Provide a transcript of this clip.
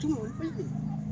中文翻译。